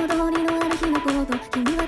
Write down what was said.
彩りのある日のこと君は